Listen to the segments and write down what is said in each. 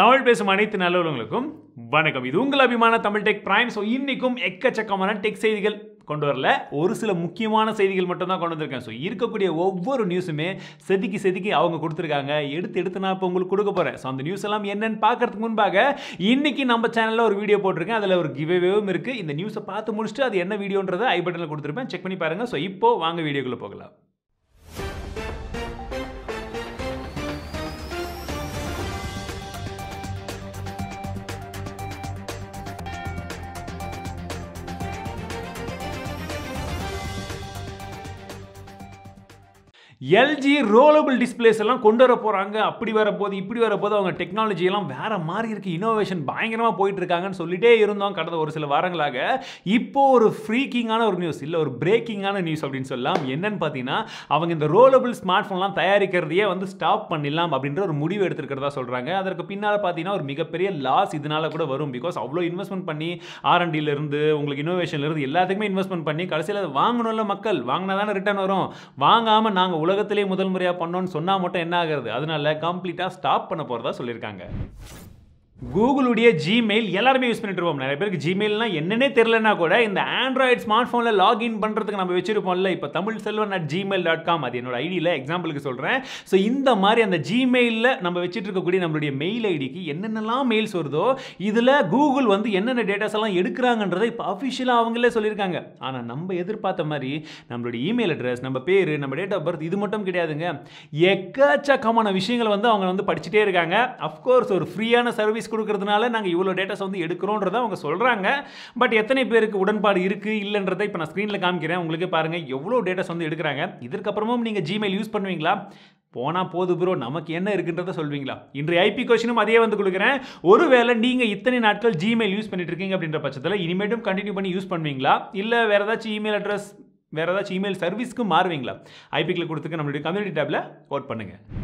தமிழ் பேசும் அனைத்து நல்லவர்களுக்கும் வணக்கம். இது உங்கள் அபிமான தமிழ் டெக் பிரைம். ஸோ இன்றைக்கும் எக்கச்சக்கமான டெக் செய்திகள் கொண்டு வரல. ஒரு சில முக்கியமான செய்திகள் மட்டும் தான் கொண்டு வந்திருக்கேன். ஸோ இருக்கக்கூடிய ஒவ்வொரு நியூஸுமே செதுக்கி செதுக்கி அவங்க கொடுத்துருக்காங்க. எடுத்து எடுத்து நான் இப்போ உங்களுக்கு கொடுக்க போகிறேன் ஸோ அந்த நியூஸ் எல்லாம் என்னென்னு பார்க்கறதுக்கு முன்பாக இன்றைக்கி நம்ம சேனலில் ஒரு வீடியோ போட்டிருக்கேன். அதில் ஒரு கிவேவும் இருக்குது இந்த நியூஸை பார்த்து முடிச்சுட்டு அது என்ன வீடியோன்றதை ஐ பட்டனில் கொடுத்துருப்பேன். செக் பண்ணி பாருங்கள் ஸோ இப்போ வாங்க வீடியோக்குள்ளே போகலாம். எல்ஜி ரோலபிள் டிஸ்பிளேஸ் எல்லாம் கொண்டு வர போகிறாங்க அப்படி வரப்போது இப்படி வரப்போது அவங்க டெக்னாலஜியெல்லாம் வேறு வேற மாதிரி இருக்கு. இனோவேஷன் பயங்கரமாக போயிட்டு இருக்காங்கன்னு சொல்லிட்டே இருந்தோம் கடந்த ஒரு சில வாரங்களாக. இப்போ ஒரு ஃப்ரீக்கிங்கான ஒரு நியூஸ் இல்லை ஒரு பிரேக்கிங்கான நியூஸ் அப்படின்னு சொல்லலாம். என்னன்னு பார்த்தீங்கன்னா அவங்க இந்த ரோலபிள் ஸ்மார்ட் ஃபோன்லாம் தயாரிக்கிறதையே வந்து ஸ்டாப் பண்ணிடலாம் அப்படின்ற ஒரு முடிவு எடுத்துருக்கிறதா சொல்கிறாங்க அதற்கு பின்னால் பார்த்தீங்கன்னா ஒரு மிகப்பெரிய லாஸ் இதனால கூட வரும். பிகாஸ் அவ்வளோ இன்வெஸ்ட்மெண்ட் பண்ணி ஆர்என்டில இருந்து உங்களுக்கு இனோவேஷன்லேருந்து எல்லாத்துக்குமே இன்வெஸ்ட்மெண்ட் பண்ணி கடைசியில் அதை வாங்கணும்ல மக்கள். வாங்கினா தானே ரிட்டர்ன் வரும் வாங்காமல் நாங்கள் உலகத்திலே முதல் முறையாக பண்ணோன்னு சொன்னால் மட்டும் என்ன ஆகுறது? அதனால கம்ப்ளீட்டாக ஸ்டாப் பண்ண போகிறதா சொல்லியிருக்காங்க. கூகுளுடைய ஜிமெயில் எல்லாருமே யூஸ் பண்ணிட்டு இருப்போம். நிறைய பேருக்கு ஜிமெயில்னா என்னன்னே தெரிலனா கூட இந்த ஆண்ட்ராய்ட் ஸ்மார்ட் ஃபோனில் லாகின் பண்ணுறதுக்கு நம்ம வச்சிருப்போம்ல. இப்போ Tamil Selvan at Gmail dot com அது என்னோட ஐடியில் எக்ஸாம்பிளுக்கு சொல்கிறேன் ஸோ இந்த மாதிரி அந்த ஜிமெயிலில் நம்ம வச்சுட்டு இருக்கக்கூடிய நம்மளுடைய மெயில் ஐடிக்கு என்னென்னலாம் மெயில்ஸ் வருதோ இதில் கூகுள் வந்து என்னென்ன டேட்டாஸ் எல்லாம் எடுக்கிறாங்கன்றதை இப்போ அஃபிஷியலாக அவங்களே சொல்லியிருக்காங்க. ஆனால் நம்ம எதிர்பார்த்த மாதிரி நம்மளுடைய இமெயில் அட்ரஸ் நம்ம பேர் நம்ம டேட் ஆஃப் பர்த் இது மட்டும் கிடையாதுங்க. எக்கச்சக்கமான விஷயங்களை வந்து அவங்க வந்து படிச்சுட்டே இருக்காங்க. அஃப்கோர்ஸ் ஒரு ஃப்ரீயான சர்வீஸ் கொடுக்கறதுனால நாங்கள் இவ்வளோ டேட்டாஸ் வந்து எடுக்கிறோன்றத அவங்க சொல்கிறாங்க பட் எத்தனை பேருக்கு உடன்பாடு இருக்குது இல்லைன்றதை இப்போ நான் ஸ்க்ரீனில் காமிக்கிறேன். உங்களுக்கே பாருங்கள் எவ்வளோ டேட்டாஸ் வந்து எடுக்கிறாங்க. இதற்கப்புறமும் நீங்கள் ஜிமெயில் யூஸ் பண்ணுவீங்களா? போனால் போது ப்ரோ நமக்கு என்ன இருக்குன்றத சொல்வீங்களா? இன்றைய ஐபி கொஷினும் அதே வந்து கொடுக்குறேன். ஒருவேளை நீங்கள் இத்தனை நாட்கள் ஜிமெயில் யூஸ் பண்ணிட்டு இருக்கீங்க அப்படின்ற பட்சத்தில் இனிமேட்டும் கண்டினியூ பண்ணி யூஸ் பண்ணுவீங்களா? இல்லை வேறு ஏதாச்சும் இமெயில் அட்ரஸ் வேறு ஏதாச்சும் இமெயில் சர்வீஸ்க்கு மாறுவீங்களா? ஐபிக்கில் கொடுத்துக்க நம்மளுடைய கம்யூனிட்டி டேப்பில் ஓட் பண்ணுங்கள்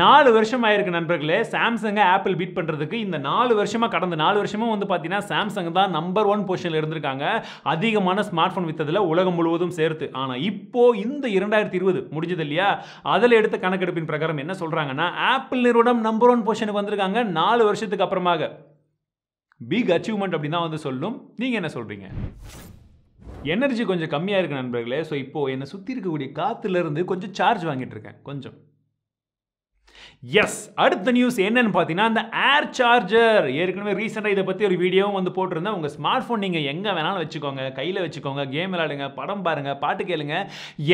நாலு வருஷம் ஆயிருக்கு நண்பர்களே. சாம்சங்கை ஆப்பிள் பீட் பண்ணுறதுக்கு இந்த நாலு வருஷமாக கடந்த நாலு வருஷமும் வந்து பார்த்தீங்கன்னா சாம்சங் தான் நம்பர் ஒன் பொசிஷனில் இருந்திருக்காங்க. அதிகமான ஸ்மார்ட் ஃபோன் வித்ததில் உலகம் முழுவதும் சேர்த்து. ஆனால் இப்போது இந்த இரண்டாயிரத்தி இருபது முடிஞ்சது இல்லையா? அதில் எடுத்த கணக்கெடுப்பின் பிரகாரம் என்ன சொல்கிறாங்கன்னா ஆப்பிள் நிறுவனம் நம்பர் ஒன் பொசிஷனுக்கு வந்திருக்காங்க. நாலு வருஷத்துக்கு அப்புறமாக. பிக் அச்சீவ்மெண்ட் அப்படின்னு தான் வந்து சொல்லும். நீங்கள் என்ன சொல்கிறீங்க எனர்ஜி கொஞ்சம் கம்மியாக இருக்குது நண்பர்களே. ஸோ இப்போது என்னை சுற்றி இருக்கக்கூடிய காற்றுலேருந்து கொஞ்சம் சார்ஜ் வாங்கிட்டு இருக்கேன். கொஞ்சம். எஸ் அடுத்த நியூஸ் என்னன்னு பார்த்தீங்கன்னா அந்த ஏர் சார்ஜர் ஏற்கனவே ரீசெண்டாக இதை பற்றி ஒரு வீடியோவும் வந்து போட்டிருந்தேன். உங்கள் ஸ்மார்ட் ஃபோன் நீங்கள் எங்கே வேணாலும் வச்சுக்கோங்க. கையில் வச்சுக்கோங்க கேம் விளாடுங்க படம் பாருங்கள் பாட்டு கேளுங்க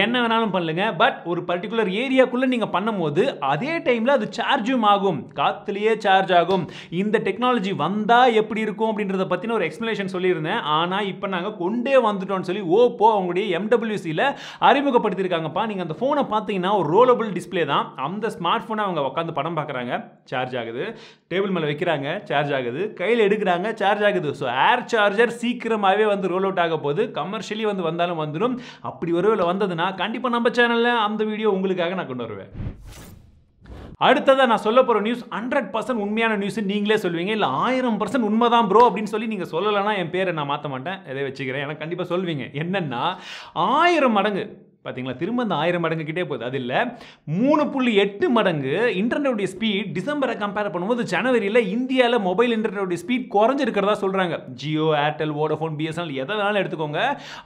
என்ன வேணாலும் பண்ணுங்க. பட் ஒரு பர்டிகுலர் ஏரியாக்குள்ளே நீங்கள் பண்ணும்போது அதே டைமில் அது சார்ஜும் ஆகும். காற்றுலேயே சார்ஜ் ஆகும். இந்த டெக்னாலஜி வந்தால் எப்படி இருக்கும் அப்படின்றத பற்றின ஒரு எக்ஸ்ப்ளனேஷன் சொல்லியிருந்தேன். ஆனால் இப்போ நாங்கள் கொண்டே வந்துட்டோம்னு சொல்லி ஓப்போ அவங்களுடைய எம்டபிள்யூசியில் அறிமுகப்படுத்தியிருக்காங்கப்பா. நீங்கள் அந்த ஃபோனை பார்த்தீங்கன்னா ஒரு ரோலபிள் டிஸ்பிளே தான். அந்த ஸ்மார்ட் ஃபோனை அவங்க உட்காந்து படம் பார்க்குறாங்க சார்ஜ் ஆகுது. டேபிள் மேலே வைக்கிறாங்க சார்ஜ் ஆகுது. கையில் எடுக்கிறாங்க சார்ஜ் ஆகுது. ஸோ ஏர் சார்ஜர் சீக்கிரமாகவே வந்து ரோல் அவுட் ஆக போகுது. கமர்ஷியலி வந்து வந்தாலும் வந்துடும் அப்படி ஒருவேளை வந்ததுன்னா கண்டிப்பாக நம்ம சேனலில் அந்த வீடியோ உங்களுக்காக நான் கொண்டு வருவேன். அடுத்ததாக நான் சொல்ல போகிற நியூஸ் ஹண்ட்ரட் பர்சன்ட் உண்மையான நியூஸ் நீங்களே சொல்லுவீங்க. இல்லை ஆயிரம் பர்சன்ட் உண்மை தான் ப்ரோ அப்படின்னு சொல்லி நீங்கள் சொல்லலைன்னா என் பேரை நான் மாற்ற மாட்டேன். எதை வச்சுக்கிறேன்? எனக்கு கண்டிப்பாக சொல்வீங்க. என்னென்னா ஆயிரம் மடங்கு பார்த்தீங்களா திரும்ப அந்த ஆயிரம் மடங்கு கிட்டே போகுது. அது இல்லை மூணு புள்ளி எட்டு மடங்கு இன்டர்நெட்டுடைய ஸ்பீட் டிசம்பரை கம்பேர் பண்ணும்போது ஜனவரியில் இந்தியாவில் மொபைல் இன்டர்நெட்டுடைய ஸ்பீட் குறைஞ்சிருக்கிறதா சொல்கிறாங்க ஜியோ ஏர்டெல் வோடஃபோன் பிஎஸ்என்எல் எதை வேணாலும் எடுத்துக்கோங்க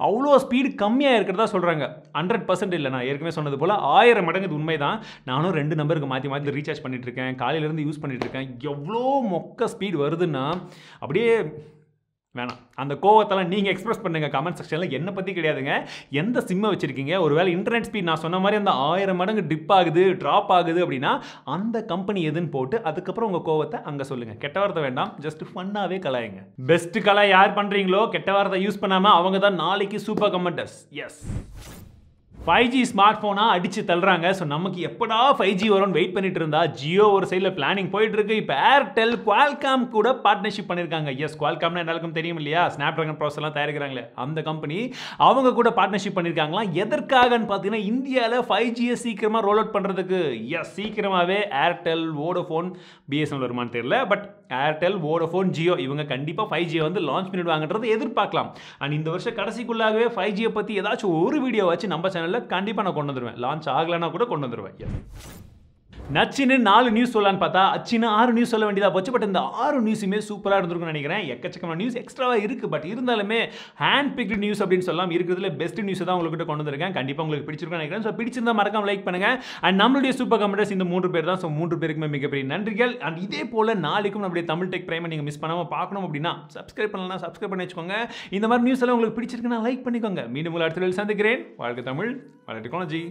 அவ்வளோ ஸ்பீடு கம்மியாக இருக்கிறதா சொல்கிறாங்க ஹண்ட்ரட் பர்சன்ட் இல்லை நான் ஏற்கனவே சொன்னது போல் ஆயிரம் மடங்கு இது உண்மை தான் நானும் ரெண்டு நம்பருக்கு மாற்றி மாற்றி ரீசார்ஜ் பண்ணிட்டு இருக்கேன். காலையிலேருந்து யூஸ் பண்ணிட்டு இருக்கேன். எவ்வளோ மொக்க ஸ்பீட் வருதுன்னா அப்படியே வேணாம். அந்த கோவத்தெல்லாம் நீங்கள் எக்ஸ்பிரஸ் பண்ணுங்கள் கமெண்ட் செக்ஷனில் என்னை பற்றி கிடையாதுங்க. எந்த சிம்மை வச்சுருக்கீங்க? ஒருவேளை இன்டர்நெட் ஸ்பீட் நான் சொன்ன மாதிரி அந்த ஆயிரம் மடங்கு டிப் ஆகுது ட்ராப் ஆகுது அப்படின்னா அந்த கம்பெனி எதுன்னு போட்டு அதுக்கப்புறம் உங்கள் கோவத்தை அங்கே சொல்லுங்கள் கெட்ட வார்த்தை வேண்டாம். ஜஸ்ட் ஃபன்னாகவே கலாயுங்க. பெஸ்ட் கலா யார் பண்ணுறீங்களோ கெட்ட வார்த்தை யூஸ் பண்ணாமல் அவங்க தான் நாளைக்கு super commenters yes five G smart ஃபோனாக அடித்து தள்ளுறாங்க. ஸோ நமக்கு எப்படா ஃபைவ் ஜி வரும்னு வெயிட் பண்ணிட்டு இருந்தா ஜியோ ஒரு சைடில் பிளானிங் போயிட்டுருக்கு இப்போ ஏர்டெல் குவால்காம் கூட பார்ட்னர்ஷிப் பண்ணியிருக்காங்க எஸ் குவால்காம்னா எல்லாருக்கும் தெரியும் இல்லையா? ஸ்னாப் ட்ராகன் ப்ராசஸ்லாம் தயாரிக்கிறாங்களே அந்த கம்பெனி அவங்க கூட பார்ட்னர்ஷிப் பண்ணியிருக்காங்களாம் எதற்காகன்னு பார்த்தீங்கன்னா இந்தியாவில் ஃபைவ் ஜியை சீக்கிரமாக ரோல் அவுட் பண்ணுறதுக்கு எஸ் சீக்கிரமாகவே ஏர்டெல் வோடோஃபோன் பிஎஸ்என்எல் வருமானு தெரியல. பட் ஏர்டெல் வோடோஃபோன் ஜியோ இவங்க கண்டிப்பாக ஃபைவ் ஜியை வந்து லான்ச் பண்ணிடுவாங்கன்றது எதிர்பார்க்கலாம். அண்ட் இந்த வருஷம் கடைசிக்குள்ளாகவே ஃபைவ் ஜியை பற்றி ஏதாச்சும் ஒரு வீடியோ வச்சு நம்ம சேனலில் கண்டிப்பாக நான் கொண்டு வந்துடுவேன் லான்ச் ஆகலைன்னா கூட கொண்டு வந்துடுவேன் Yes. நச்சின்னு நாலு நியூஸ் சொல்லலான்னு பார்த்தா அச்சின்னு ஆறு நியூஸ் சொல்ல வேண்டியதாக போச்சு. பட் இந்த ஆறு நியூஸுமே சூப்பராக இருந்திருக்கும்னு நினைக்கிறேன். எக்கச்சக்கமான நியூஸ் எக்ஸ்ட்ராவாக இருக்குது பட் இருந்தாலுமே ஹேண்ட் பிக்டு நியூஸ் அப்படின்னு சொல்லலாம் இருக்கிறதுல பெஸ்ட் நியூஸ் தான் உங்கள்கிட்ட கொண்டு வந்திருக்கேன். கண்டிப்பாக உங்களுக்கு பிடிச்சிருக்கும்னு நினைக்கிறேன். ஸோ பிடிச்சிருந்தா மறக்காம லைக் பண்ணுங்கள் அண்ட் நம்மளுடைய சூப்பர் கமெண்டர்ஸ் இந்த மூன்று பேர் தான். ஸோ மூன்று பேருக்குமே மிகப்பெரிய நன்றிகள். அண்ட் இதே போல் நாளைக்கும் நம்மளுடைய தமிழ் டெக் பிரைமை நீங்கள் மிஸ் பண்ணாமல் பார்க்கணும் அப்படின்னா சப்ஸ்கிரைப் பண்ணலாம் சப்ஸ்கிரைப் பண்ணி வச்சுக்கோங்க. இந்த மாதிரி நியூஸ் எல்லாம் உங்களுக்கு பிடிச்சிருக்குன்னா லைக் பண்ணிக்கோங்க. மீண்டும் உங்களை அடுத்த சந்திக்கிறேன். வாழ்க்கை தமிழ் வளர்ச்சி